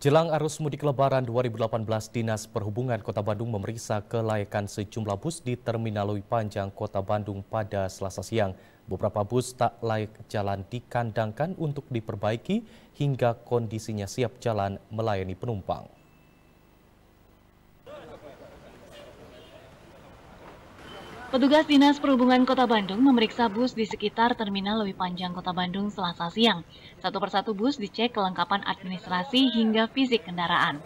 Jelang arus mudik lebaran 2018, Dinas Perhubungan Kota Bandung memeriksa kelayakan sejumlah bus di Terminal Lui Panjang Kota Bandung pada selasa siang. Beberapa bus tak layak jalan dikandangkan untuk diperbaiki hingga kondisinya siap jalan melayani penumpang. Petugas Dinas Perhubungan Kota Bandung memeriksa bus di sekitar Terminal Lewi Panjang Kota Bandung selasa siang. Satu persatu bus dicek kelengkapan administrasi hingga fisik kendaraan.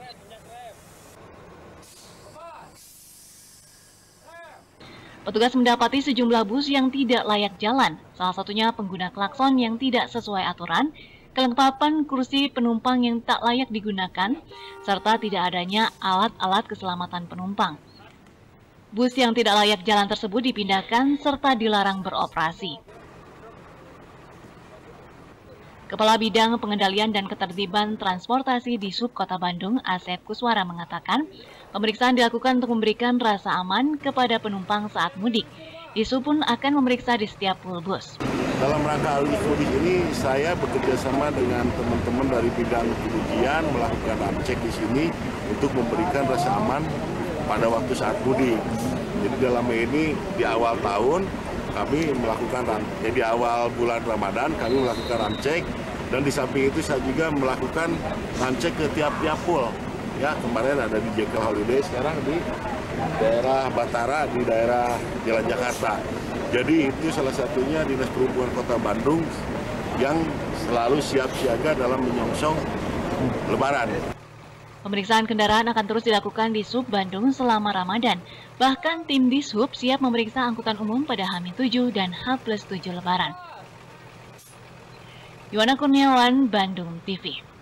Petugas mendapati sejumlah bus yang tidak layak jalan, salah satunya pengguna klakson yang tidak sesuai aturan, kelengkapan kursi penumpang yang tak layak digunakan, serta tidak adanya alat-alat keselamatan penumpang. Bus yang tidak layak jalan tersebut dipindahkan serta dilarang beroperasi. Kepala Bidang Pengendalian dan Ketertiban Transportasi di Sub Kota Bandung, Asep Kuswara mengatakan, pemeriksaan dilakukan untuk memberikan rasa aman kepada penumpang saat mudik. Isu pun akan memeriksa di setiap pool bus. Dalam rangka arus mudik ini, saya bekerja sama dengan teman-teman dari bidang kerugian melakukan ramcek di sini untuk memberikan rasa aman pada waktu saat mudik. Jadi dalam ini di awal tahun kami melakukan jadi di awal bulan Ramadan kami melakukan ramcek dan di samping itu saya juga melakukan ramcek ke tiap-tiap pool. Ya kemarin ada di Jekyll Holiday, sekarang di daerah Batara di daerah Jalan Jakarta. Jadi itu salah satunya Dinas Perhubungan Kota Bandung yang selalu siap siaga dalam menyongsong Lebaran. Pemeriksaan kendaraan akan terus dilakukan di Sub Bandung selama Ramadan. Bahkan tim di Sub siap memeriksa angkutan umum pada H-7 dan H plus 7 Lebaran. Yuwana Kurniawan, Bandung TV.